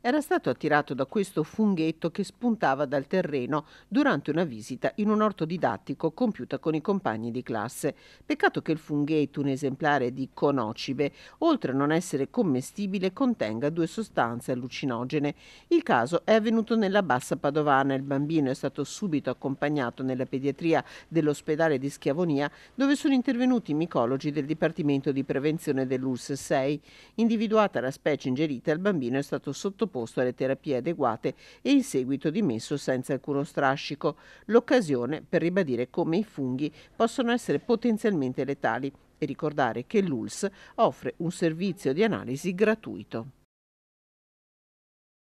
era stato attirato da questo funghetto che spuntava dal terreno durante una visita in un orto didattico compiuta con i compagni di classe. Peccato che il funghetto, un esemplare di conocibe, oltre a non essere commestibile, contenga due sostanze allucinogene. Il caso è avvenuto nella bassa padovana. Il bambino è stato subito accompagnato nella pediatria dell'ospedale di Schiavonia, dove sono intervenuti i micologi del Dipartimento di Prevenzione dell'ULS 6. Individuata la specie ingerita, il bambino è stato sottoposto alle terapie adeguate e in seguito dimesso senza alcuno strascico. L'occasione per ribadire come i funghi possono essere potenzialmente letali e ricordare che l'ULS offre un servizio di analisi gratuito.